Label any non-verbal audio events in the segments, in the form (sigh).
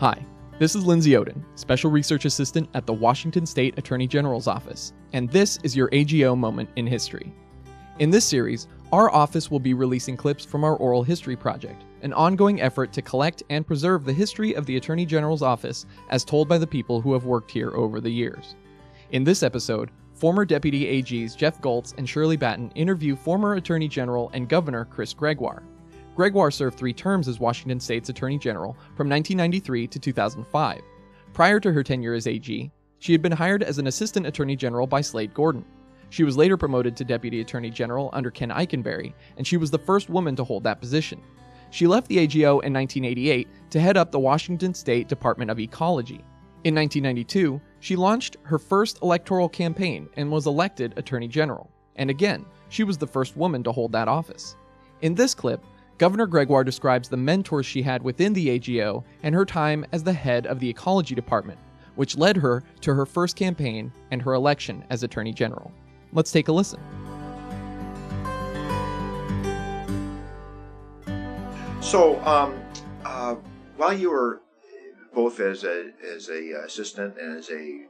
Hi, this is Lindsay Oden, Special Research Assistant at the Washington State Attorney General's Office, and this is your AGO moment in history. In this series, our office will be releasing clips from our Oral History Project, an ongoing effort to collect and preserve the history of the Attorney General's office as told by the people who have worked here over the years. In this episode, former Deputy AGs Jeff Goltz and Shirley Battan interview former Attorney General and Governor Chris Gregoire. Gregoire served three terms as Washington State's Attorney General from 1993 to 2005. Prior to her tenure as AG, she had been hired as an Assistant Attorney General by Slade Gorton. She was later promoted to Deputy Attorney General under Ken Eikenberry, and she was the first woman to hold that position. She left the AGO in 1988 to head up the Washington State Department of Ecology. In 1992, she launched her first electoral campaign and was elected Attorney General. And again, she was the first woman to hold that office. In this clip, Governor Gregoire describes the mentors she had within the AGO and her time as the head of the Ecology Department, which led her to her first campaign and her election as Attorney General. Let's take a listen. So, um, uh, while you were both as a as a assistant and as a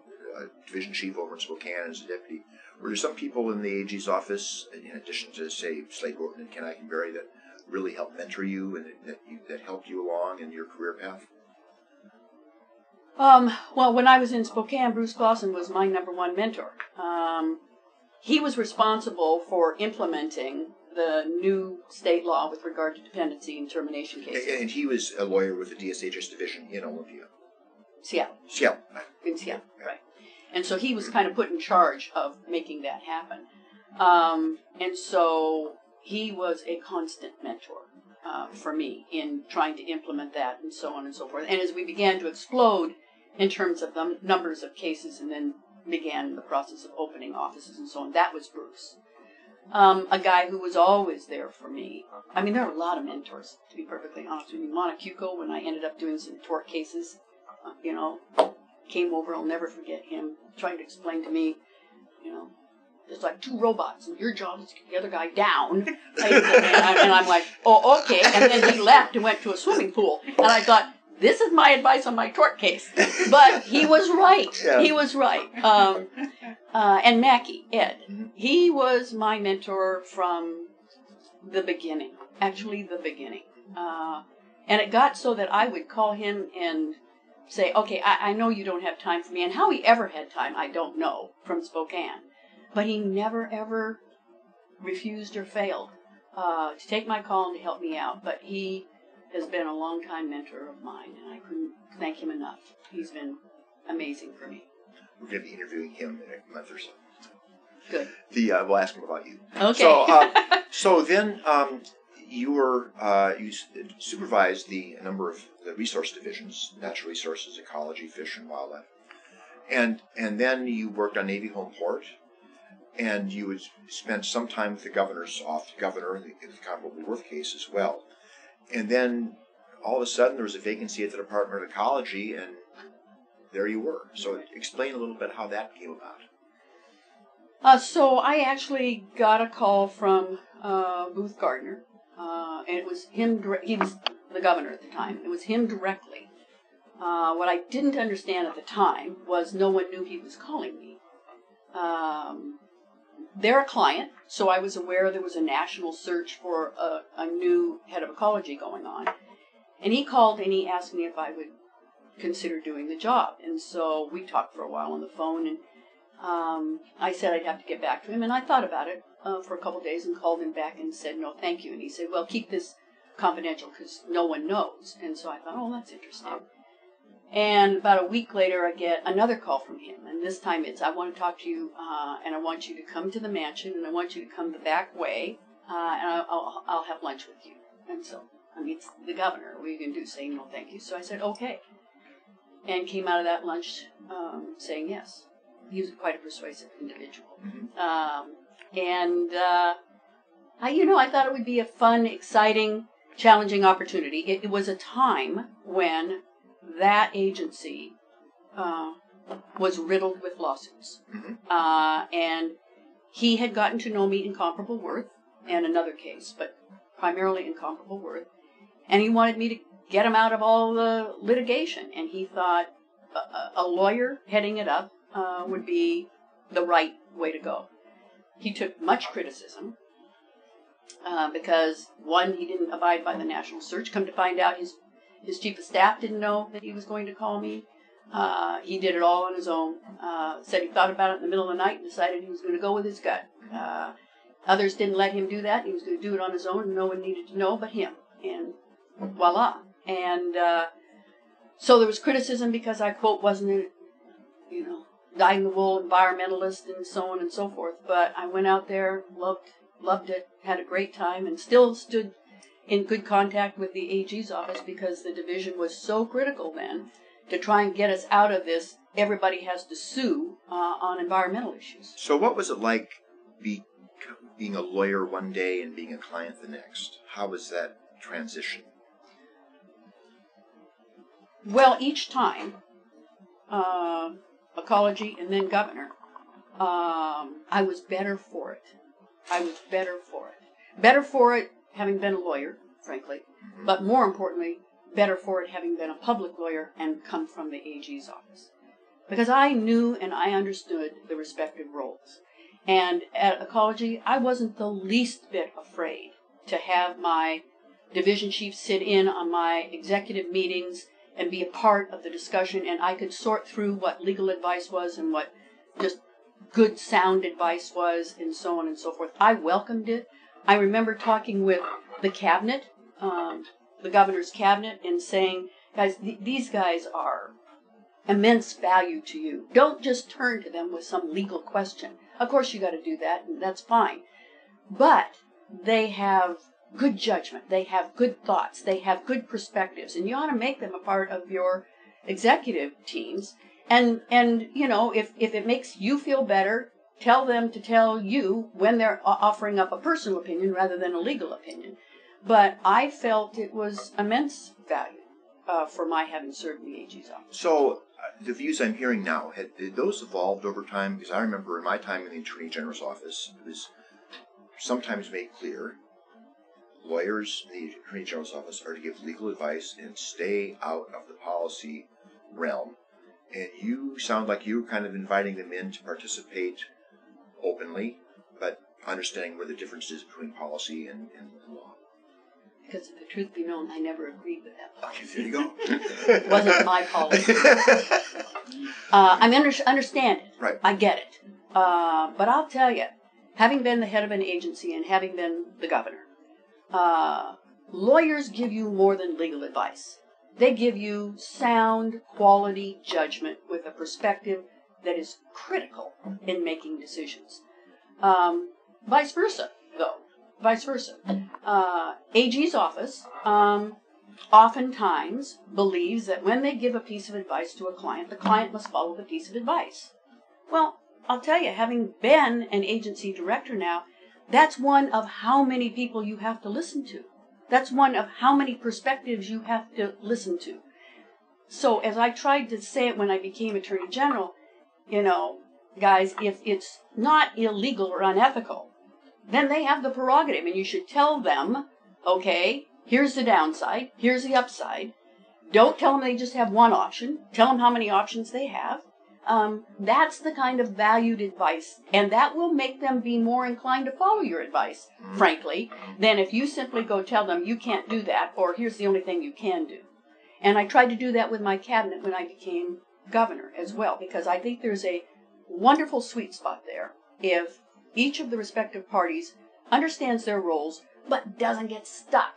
division chief over in Spokane as a deputy, were there some people in the AG's office, in addition to say Slade Gorton and Ken Eikenberry, that really helped mentor you and that you, that helped you along in your career path? Um, well, when I was in Spokane, Bruce Clausen was my number one mentor. Um, he was responsible for implementing the new state law with regard to dependency and termination cases. And, and he was a lawyer with the DSHS division in Olympia. Seattle. Seattle. In Seattle, right. And so he was kind of put in charge of making that happen. Um, and so he was a constant mentor uh, for me in trying to implement that and so on and so forth. And as we began to explode in terms of the numbers of cases and then began the process of opening offices and so on, that was Bruce. Um, a guy who was always there for me. I mean, there are a lot of mentors, to be perfectly honest with you. When I ended up doing some tort cases, uh, you know, came over. I'll never forget him trying to explain to me, you know, there's like two robots, and your job is to get the other guy down. and, I, am like, oh, okay. And then he left and went to a swimming pool. And I thought, this is my advice on my tort case. But he was right. (laughs) Yeah. He was right. Um, uh, and Mackey, Ed, he was my mentor from the beginning. Actually, the beginning. Uh, and it got so that I would call him and say, okay, I, I know you don't have time for me. And how he ever had time, I don't know, from Spokane. But he never, ever refused or failed uh, to take my call and to help me out. But he has been a long-time mentor of mine, and I couldn't thank him enough. He's been amazing for me. We're going to be interviewing him in a month or so. Good. The uh, we'll ask him about you. Okay. So, uh, (laughs) so then um, you were uh, you supervised the number of the resource divisions: natural resources, ecology, fish, and wildlife. And and then you worked on Navy Home Port, and you would spend some time with the governor's office, governor in the, in the comparable worth case as well. And then all of a sudden there was a vacancy at the Department of Ecology, and there you were. So explain a little bit how that came about. Uh, so I actually got a call from uh, Booth Gardner, uh, and it was him. He was the governor at the time. It was him directly. Uh, what I didn't understand at the time was no one knew he was calling me. Um, they're a client, so I was aware there was a national search for a, a new head of ecology going on. And he called and he asked me if I would consider doing the job. And so we talked for a while on the phone, and um, I said I'd have to get back to him. And I thought about it uh, for a couple of days and called him back and said, no, thank you. And he said, well, keep this confidential because no one knows. And so I thought, oh, that's interesting. And about a week later, I get another call from him. And this time it's, I want to talk to you, uh, and I want you to come to the mansion, and I want you to come the back way, uh, and I'll, I'll, I'll, have lunch with you. And so, I mean, it's the governor. What are you going to do? Saying no, thank you. So I said, okay. And came out of that lunch um, saying yes. He was quite a persuasive individual. Mm-hmm. Um, and, uh, I, you know, I thought it would be a fun, exciting, challenging opportunity. It, it was a time when that agency uh, was riddled with lawsuits. Mm-hmm. Uh, and he had gotten to know me in comparable worth and another case, but primarily in comparable worth. And he wanted me to get him out of all the litigation. And he thought a, a lawyer heading it up uh, would be the right way to go. He took much criticism uh, because one, he didn't abide by the national search. Come to find out, his his chief of staff didn't know that he was going to call me. Uh, he did it all on his own. Uh, said he thought about it in the middle of the night and decided he was going to go with his gut. Uh, others didn't let him do that. He was going to do it on his own, and no one needed to know but him. And voila. And uh, so there was criticism because I quote wasn't a, you know, dyed in the wool environmentalist and so on and so forth. But I went out there, loved loved it, had a great time, and still stood in good contact with the AG's office because the division was so critical then to try and get us out of this. Everybody has to sue uh, on environmental issues. So, what was it like be, being a lawyer one day and being a client the next? How was that transition? Well, each time, uh, ecology and then governor, um, I was better for it. I was better for it. Better for it having been a lawyer, frankly, mm-hmm. but more importantly, better for it having been a public lawyer and come from the AG's office. Because I knew and I understood the respective roles. And at ecology, I wasn't the least bit afraid to have my division chief sit in on my executive meetings and be a part of the discussion, and I could sort through what legal advice was and what just good sound advice was, and so on and so forth. I welcomed it. I remember talking with the cabinet, um, the governor's cabinet, and saying, guys, th- these guys are immense value to you. Don't just turn to them with some legal question. Of course, you got to do that, and that's fine. But they have good judgment. They have good thoughts. They have good perspectives, and you ought to make them a part of your executive teams. And and you know, if if it makes you feel better, tell them to tell you when they're offering up a personal opinion rather than a legal opinion. But I felt it was immense value uh, for my having served in the AG's office. So, uh, the views I'm hearing now, had did those evolved over time? Because I remember in my time in the Attorney General's office, it was sometimes made clear lawyers in the Attorney General's office are to give legal advice and stay out of the policy realm. And you sound like you were kind of inviting them in to participate openly, but understanding where the difference is between policy and, and law. Because if the truth be known, I never agreed with that Okay, policy. there you go. It wasn't my policy. (laughs) Uh, I under- understand it. Right. I get it. Uh, but I'll tell you, having been the head of an agency and having been the governor, uh, lawyers give you more than legal advice. They give you sound, quality judgment with a perspective that is critical in making decisions. Um, vice versa, though. Vice versa. Uh, AG's office um, oftentimes believes that when they give a piece of advice to a client, the client must follow the piece of advice. Well, I'll tell you, having been an agency director now, that's one of how many people you have to listen to. That's one of how many perspectives you have to listen to. So, as I tried to say it when I became Attorney General, you know, guys, if it's not illegal or unethical, then they have the prerogative, and you should tell them, okay, here's the downside, here's the upside. Don't tell them they just have one option. Tell them how many options they have. Um, that's the kind of valued advice, and that will make them be more inclined to follow your advice, frankly, than if you simply go tell them you can't do that, or here's the only thing you can do. And I tried to do that with my cabinet when I became governor as well, because I think there's a wonderful sweet spot there if each of the respective parties understands their roles but doesn't get stuck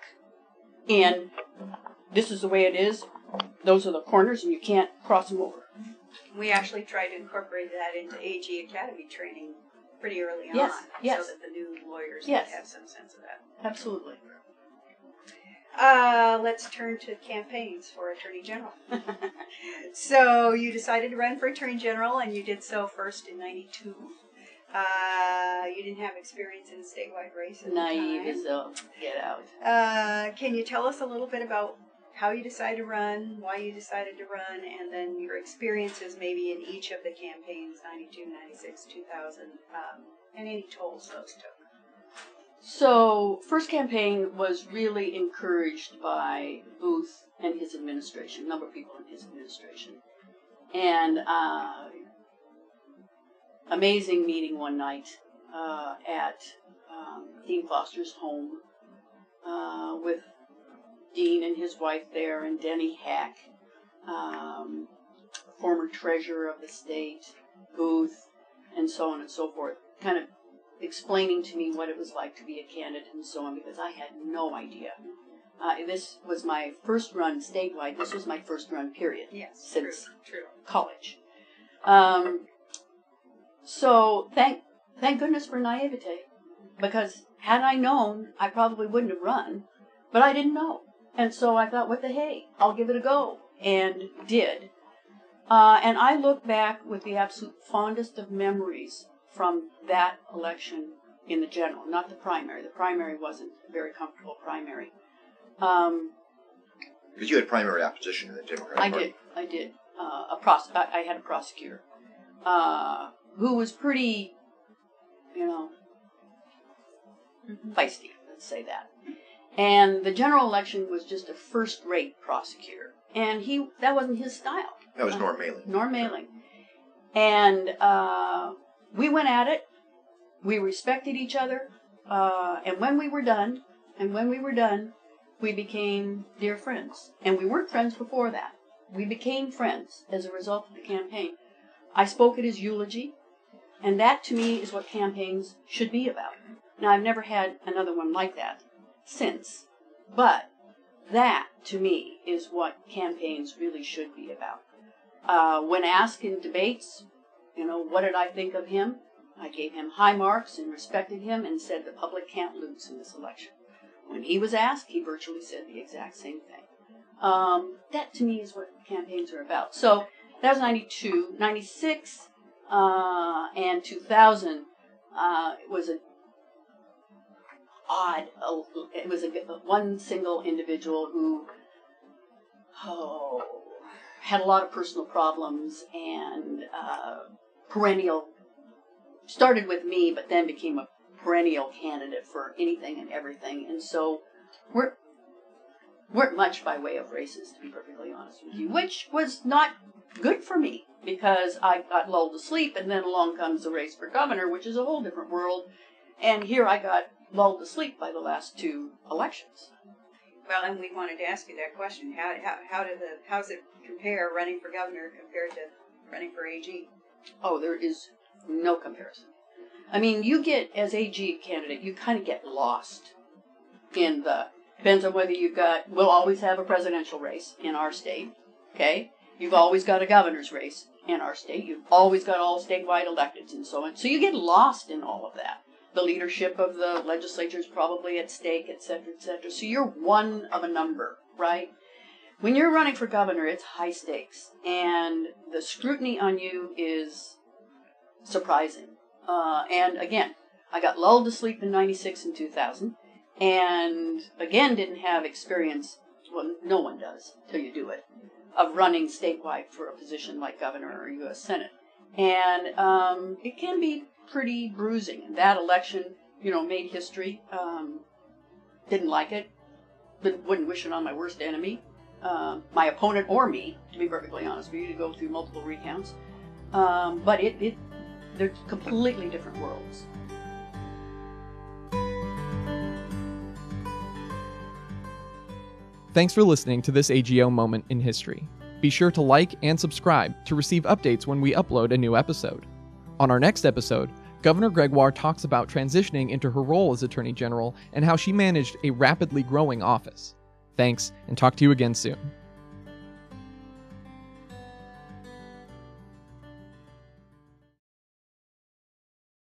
in this is the way it is, those are the corners, and you can't cross them over. We actually tried to incorporate that into AG Academy training pretty early Yes, on, yes. so that the new lawyers Yes. have some sense of that. Absolutely. Uh, let's turn to campaigns for Attorney General. (laughs) so you decided to run for Attorney General, and you did so first in '92. Uh, you didn't have experience in a statewide race at Naive the as a get out. Uh, can you tell us a little bit about how you decided to run, why you decided to run, and then your experiences maybe in each of the campaigns 92, 96, 2000, um, and any tolls those took? So, first campaign was really encouraged by Booth and his administration, a number of people in his administration. And uh, amazing meeting one night uh, at um, Dean Foster's home uh, with Dean and his wife there, and Denny Heck, um, former treasurer of the state, Booth, and so on and so forth. Kind of explaining to me what it was like to be a candidate and so on because I had no idea. Uh, this was my first run statewide. This was my first run, period, Yes. since True. True. college. Um, so thank thank goodness for naivete, because had I known, I probably wouldn't have run, but I didn't know, and so I thought, what the hey, I'll give it a go, and did. Uh, and I look back with the absolute fondest of memories from that election in the general, not the primary. The primary wasn't a very comfortable primary. Um, Because you had primary opposition in the Democratic I Party. did. I did. Uh, a pros- I, I had a prosecutor uh, who was pretty, you know, feisty. Let's say that. And the general election was just a first-rate prosecutor, and he that wasn't his style. That was Norm Maleng. Norm Maleng. And uh, we went at it. We respected each other. Uh, and when we were done, and when we were done, we became dear friends. And we weren't friends before that. We became friends as a result of the campaign. I spoke at his eulogy, and that to me is what campaigns should be about. Now, I've never had another one like that since, but that to me is what campaigns really should be about. Uh, when asked in debates, you know, what did I think of him? I gave him high marks and respected him and said the public can't lose in this election. When he was asked, he virtually said the exact same thing. Um, that to me is what campaigns are about. So that was 92. 96 uh, and 2000 uh, it was a odd, uh, it was a, one single individual who, oh, had a lot of personal problems and uh, perennial started with me, but then became a perennial candidate for anything and everything. And so we're weren't much by way of races, to be perfectly honest with you, which was not good for me because I got lulled to sleep, and then along comes the race for governor, which is a whole different world. And here I got lulled to sleep by the last two elections. Well, and we wanted to ask you that question. How how how did the how does it compare running for governor compared to running for AG? Oh, there is no comparison. I mean, you get as AG candidate, you kind of get lost in the depends on whether you've got. We'll always have a presidential race in our state. Okay, you've always got a governor's race in our state. You've always got all statewide electeds and so on. So you get lost in all of that. The leadership of the legislature is probably at stake, et cetera, et cetera. So you're one of a number, right? When you're running for governor, it's high stakes, and the scrutiny on you is surprising. Uh, and again, I got lulled to sleep in 96 and 2000, and again didn't have experience, well, no one does till you do it, of running statewide for a position like governor or U.S. Senate. And um, it can be pretty bruising. That election, you know, made history. Um, didn't like it, but wouldn't wish it on my worst enemy, uh, my opponent or me, to be perfectly honest with you, to go through multiple recounts. Um, but it, it, they're completely different worlds. Thanks for listening to this AGO moment in history. Be sure to like and subscribe to receive updates when we upload a new episode. On our next episode, Governor Gregoire talks about transitioning into her role as Attorney General and how she managed a rapidly growing office. Thanks, and talk to you again soon.